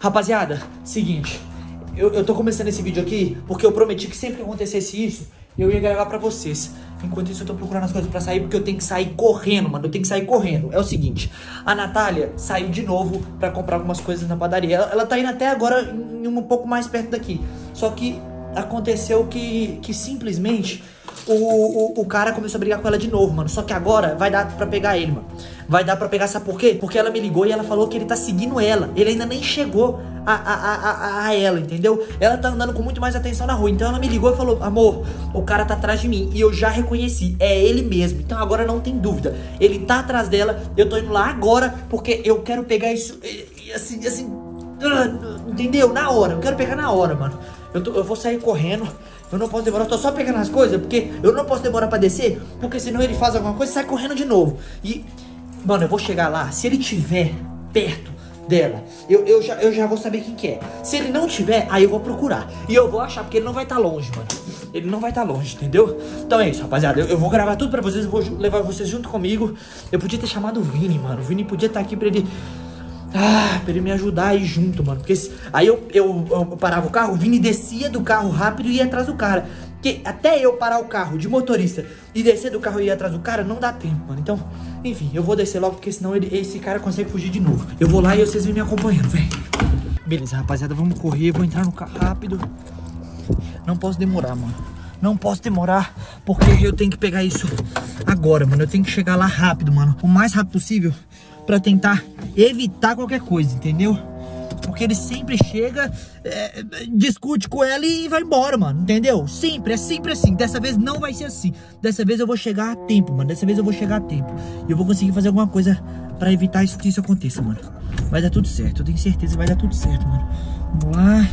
Rapaziada, seguinte. Eu, eu tô começando esse vídeo aqui porque eu prometi que sempre que acontecesse isso, eu ia gravar pra vocês. Enquanto isso, eu tô procurando as coisas pra sair porque eu tenho que sair correndo, mano. Eu tenho que sair correndo. É o seguinte: a Natália saiu de novo pra comprar algumas coisas na padaria. Ela, ela tá indo até agora em um pouco mais perto daqui. Só que aconteceu que, que simplesmente o, o, o, cara começou a brigar com ela de novo, mano. Só que agora vai dar pra pegar ele, mano. Vai dar pra pegar, sabe por quê? Porque ela me ligou e ela falou que ele tá seguindo ela. Ele ainda nem chegou a, a, a, a, ela, entendeu? Ela tá andando com muito mais atenção na rua. Então ela me ligou e falou: Amor, o cara tá atrás de mim. E eu já reconheci, é ele mesmo. Então agora não tem dúvida. Ele tá atrás dela. Eu tô indo lá agora porque eu quero pegar isso. Assim, assim. Entendeu? Na hora. Eu quero pegar na hora, mano. Eu, tô, eu vou sair correndo. Eu não posso demorar, eu tô só pegando as coisas, porque eu não posso demorar pra descer, porque senão ele faz alguma coisa e sai correndo de novo. E, mano, eu vou chegar lá, se ele tiver perto dela, eu, eu, já, eu já vou saber quem que é. Se ele não tiver, aí eu vou procurar. E eu vou achar, porque ele não vai estar tá longe, mano. Ele não vai estar tá longe, entendeu? Então é isso, rapaziada. Eu, eu, vou gravar tudo pra vocês, eu vou levar vocês junto comigo. Eu podia ter chamado o Vini, mano. O Vini podia estar tá aqui pra ele ah, pra ele me ajudar aí junto, mano. Porque aí eu, eu, eu, parava o carro, o Vini descia do carro rápido e ia atrás do cara. Porque até eu parar o carro de motorista e descer do carro e ir atrás do cara, não dá tempo, mano. Então, enfim, eu vou descer logo, porque senão ele, esse cara consegue fugir de novo. Eu vou lá e vocês vêm me acompanhando, velho. Beleza, rapaziada, vamos correr, vou entrar no carro rápido. Não posso demorar, mano. Não posso demorar, porque eu tenho que pegar isso agora, mano. Eu tenho que chegar lá rápido, mano. O mais rápido possível para tentar evitar qualquer coisa, entendeu? Porque ele sempre chega, é, discute com ela e vai embora, mano, entendeu? Sempre, é sempre assim. Dessa vez não vai ser assim. Dessa vez eu vou chegar a tempo, mano. Dessa vez eu vou chegar a tempo. E eu vou conseguir fazer alguma coisa para evitar isso, que isso aconteça, mano. Vai dar tudo certo, eu tenho certeza que vai dar tudo certo, mano. Vamos lá.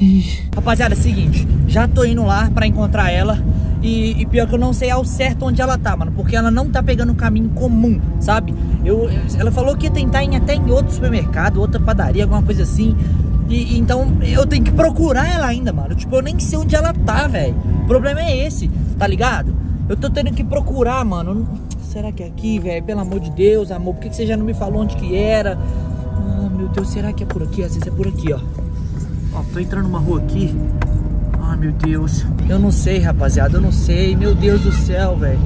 E... Rapaziada, é o seguinte, já tô indo lá pra encontrar ela. E, e, pior que eu não sei ao certo onde ela tá, mano. Porque ela não tá pegando o caminho comum, sabe? Eu, ela falou que ia tentar ir até em outro supermercado, outra padaria, alguma coisa assim. E, então eu tenho que procurar ela ainda, mano. Tipo, eu nem sei onde ela tá, velho. O problema é esse, tá ligado? Eu tô tendo que procurar, mano. Será que é aqui, velho? Pelo amor de Deus, amor. Por que, você já não me falou onde que era? Ah, meu Deus, será que é por aqui? Às vezes é por aqui, ó. Ó, tô entrando numa rua aqui. Ai, meu Deus. Eu não sei, rapaziada, eu não sei. Meu Deus do céu, velho.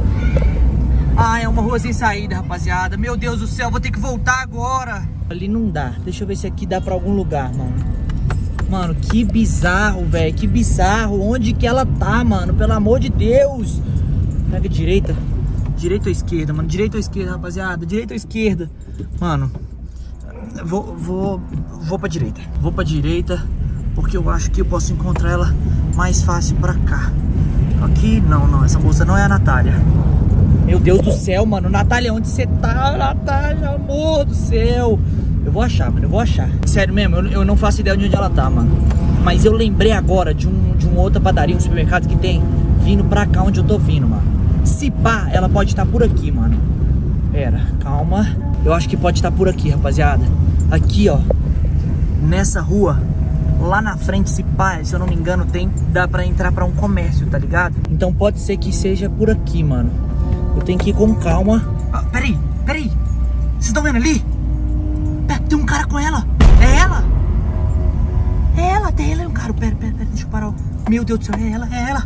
Ah, é uma rua sem saída, rapaziada. Meu Deus do céu, vou ter que voltar agora. Ali não dá. Deixa eu ver se aqui dá pra algum lugar, mano. Mano, que bizarro, velho. Que bizarro. Onde que ela tá, mano? Pelo amor de Deus. Pega direita. Direita ou esquerda, mano? Direita ou esquerda, rapaziada? Direita ou esquerda? Mano, vou, vou, vou pra direita. Vou pra direita porque eu acho que eu posso encontrar ela mais fácil pra cá. Aqui, não, não, essa moça não é a Natália. Meu Deus do céu, mano. Natália, onde você tá? Natália, amor do céu. Eu vou achar, mano, eu vou achar. Sério mesmo, eu, eu não faço ideia de onde ela tá, mano. Mas eu lembrei agora de um de uma outra padaria, um supermercado que tem vindo pra cá onde eu tô vindo, mano. Se pá, ela pode estar por aqui, mano. Pera, calma. Eu acho que pode estar por aqui, rapaziada. Aqui, ó. Nessa rua lá na frente, se pá, se eu não me engano, tem dá pra entrar pra um comércio, tá ligado? Então pode ser que seja por aqui, mano. Eu tenho que ir com calma. Ah, peraí, peraí. Vocês estão vendo ali? Tem um cara com ela. É ela? É ela, tem ela e um cara. Pera, pera, pera, deixa eu parar. Meu Deus do céu, é ela, é ela.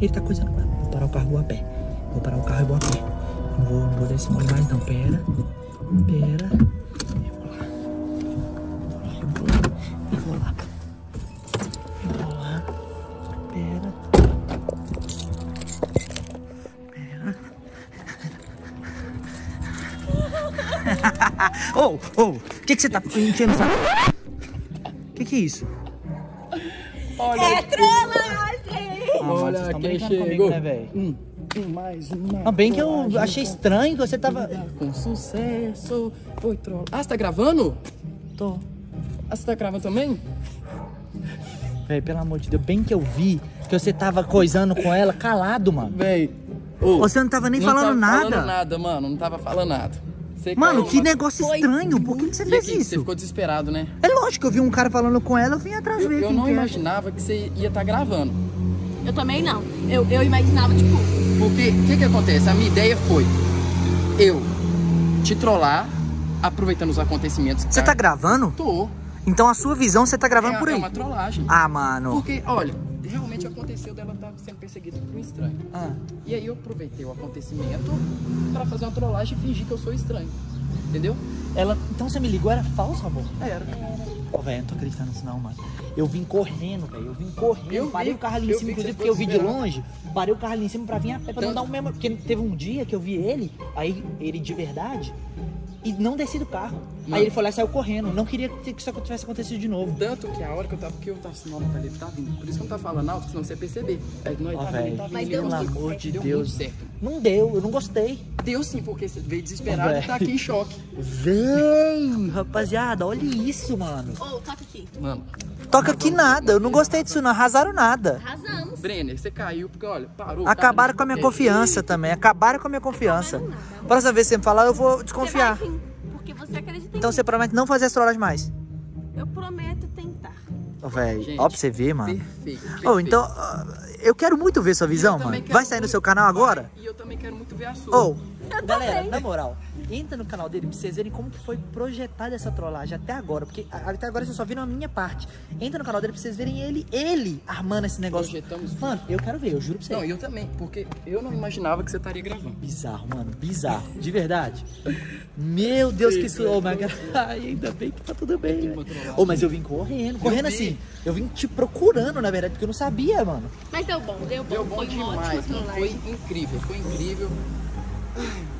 Ele tá coisando. Vou parar o carro e vou a pé. Vou parar o carro e vou a pé. Não vou, não vou dar esse mole mais não. Pera, pera. Ô, ô, o que, que você tá enchendo essa... O que que é isso? Olha é trollagem! Ah, Olha quem chegou. Comigo, né, velho? Hum, mais uma. Ah, bem que eu achei estranho que você tava... Com sucesso, foi troll... Ah, você tá gravando? Tô. Ah, você tá gravando também? Véi, pelo amor de Deus, bem que eu vi que você tava coisando com ela calado, mano. Véi. Oh, você não tava nem não falando tava nada. Não falando nada, mano. Não tava falando nada. Você Mano, que negócio estranho. Por que, que você fez aqui, isso? Você ficou desesperado, né? É lógico que eu vi um cara falando com ela, eu vim atrás eu, ver Eu não que imaginava que você ia estar tá gravando. Eu também não. Eu, eu imaginava, tipo... Porque, o que que acontece? A minha ideia foi eu te trollar, aproveitando os acontecimentos. Você tá... tá gravando? Tô. Então a sua visão você tá gravando é, por aí. é uma trollagem. Ah, mano. Porque, olha, realmente aconteceu dela estar sendo perseguida por um estranho. Ah. E aí eu aproveitei o acontecimento pra fazer uma trollagem e fingir que eu sou estranho. Entendeu? Ela. Então você me ligou, era falso, amor? Era. Ô, velho, não tô acreditando nisso não, mano. Eu vim correndo, velho. Eu vim correndo. Eu vi, parei o carro ali em cima, vi inclusive, porque eu vi de longe. Parei o carro ali em cima pra vir a pé pra não Tanto- dar um mesmo. Porque teve um dia que eu vi ele, aí ele de verdade, e não desci do carro. Mano. Aí ele foi lá e saiu correndo. Não queria que isso tivesse acontecido de novo. Tanto que a hora que eu tava, porque eu tava não, Natália, ele tá vindo. Por isso que eu não tava falando alto, senão você ia perceber. Aí nós tá ele tá vindo. Mas deu não- Pelo amor de Deu Deus. muito certo. Não deu, eu não gostei. Deu sim, porque você veio desesperado e tá aqui em choque. Véi, rapaziada, olha isso, mano. Ô, toca aqui. Mano, Toca aqui nada, eu não gostei disso não, arrasaram nada. Arrasamos. Brenner, você caiu porque, olha, parou. Acabaram cara, com a minha é, confiança também, acabaram com a minha confiança. Acabaram. Próxima vez que você me falar, eu vou Você desconfiar. vai vir, porque você acredita em Então mim. você promete não fazer as trollagens mais. Eu prometo tentar. Ô, velho, Gente, ó pra você ver, mano. Perfeito. Ô, perfeito. então, ah, eu quero muito ver sua visão, mano. Vai sair no muito. seu canal agora? E eu também quero muito ver a sua. Ô, galera, na moral, entra no canal dele pra vocês verem como que foi projetada essa trollagem até agora. Porque até agora vocês só viram a minha parte. Entra no canal dele pra vocês verem ele, ele armando esse negócio. Projetamos. Mano, eu quero ver, eu juro pra você. Não, eu também, porque eu não imaginava que você estaria gravando. Bizarro, mano, bizarro. De verdade. Meu Deus, que isso. Ô, mas ai, ainda bem que tá tudo bem. Ô, mas eu vim correndo, correndo vi. assim. Eu vim te procurando, na verdade, porque eu não sabia, mano. Mas deu bom, deu bom. Deu bom foi uma demais. Foi incrível, foi incrível.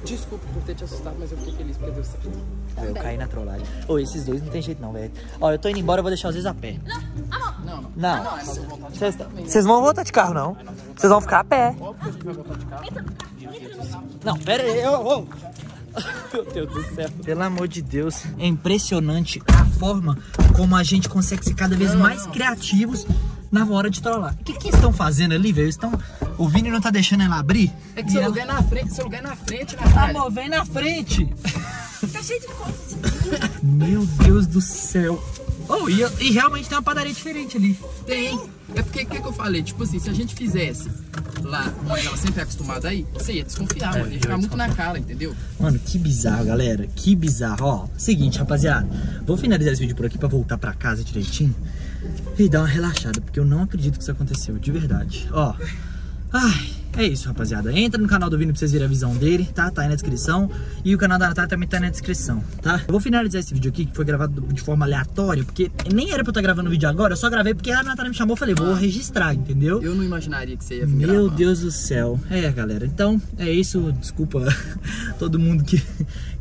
Desculpa por ter te assustado, mas eu fiquei feliz porque deu certo. Aí eu caí na trollagem. Ô, esses dois não tem jeito não, velho. Ó, eu tô indo embora, eu vou deixar vocês a pé. Não, não. Não. Ah, não, é, nós vamos voltar de Vocês carro também, né? vocês vão voltar de carro, não. Vocês vão ficar a pé. Óbvio que a gente vai voltar de carro. Não, pera aí, ô, ô. Meu Deus do céu. Pelo amor de Deus. É impressionante a forma como a gente consegue ser cada vez mais criativos na hora de trollar. O que que estão fazendo ali, velho? Estão... O Vini não tá deixando ela abrir? É que seu ela- lugar é na frente, seu lugar é na frente, Natália. Amor, vem na frente. Tá cheio de coisas. Meu Deus do céu. Oh, e, e realmente tem uma padaria diferente ali. Tem. É porque, o que, que eu falei? Tipo assim, se a gente fizesse lá, onde ela sempre é acostumada aí, você ia desconfiar, mano. Ia ficar muito na cara, entendeu? Mano, que bizarro, galera. Que bizarro. Ó, seguinte, rapaziada. Vou finalizar esse vídeo por aqui pra voltar pra casa direitinho e dar uma relaxada, porque eu não acredito que isso aconteceu, de verdade. Ó. Ai, é isso, rapaziada. Entra no canal do Vini pra vocês verem a visão dele, tá? Tá aí na descrição. E o canal da Natália também tá aí na descrição, tá? Eu vou finalizar esse vídeo aqui, que foi gravado de forma aleatória, porque nem era pra eu estar gravando o vídeo agora, eu só gravei porque a Natália me chamou e falei, vou registrar, entendeu? Eu não imaginaria que você ia vir Meu gravar. Deus do céu. É, galera. Então, é isso. Desculpa todo mundo que,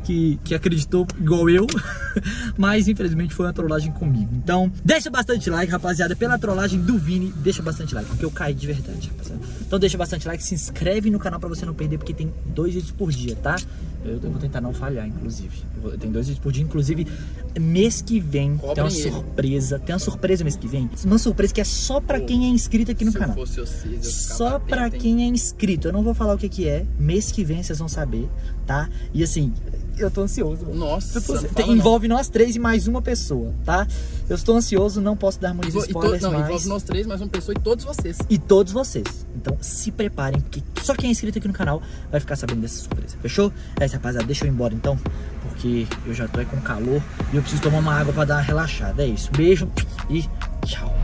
que, que acreditou igual eu. Mas, infelizmente, foi uma trollagem comigo. Então, deixa bastante like, rapaziada. Pela trollagem do Vini, deixa bastante like. Porque eu caí de verdade, rapaziada. Então, deixa bastante like. Se inscreve no canal pra você não perder. Porque tem dois vídeos por dia, tá? Eu, eu vou tentar não falhar, inclusive. Tem dois vídeos por dia. Inclusive, mês que vem tem Cobrem uma ele. surpresa. Tem uma surpresa mês que vem. Uma surpresa que é só pra quem é inscrito aqui no canal. vocês, Só atento, pra hein? quem é inscrito. Eu não vou falar o que que é. Mês que vem vocês vão saber, tá? E assim, eu tô ansioso. mano. Nossa, Eu tô- fala não. envolve nós três e mais uma pessoa, tá? Eu estou ansioso, não posso dar muitos Envol- spoilers, não, mas... envolve nós três, mais uma pessoa e todos vocês. E todos vocês. Então se preparem, porque só quem é inscrito aqui no canal vai ficar sabendo dessa surpresa. Fechou? É isso, rapaziada. Deixa eu ir embora então, porque eu já tô aí com calor e eu preciso tomar uma água pra dar uma relaxada. É isso. Beijo e tchau.